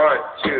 One, two,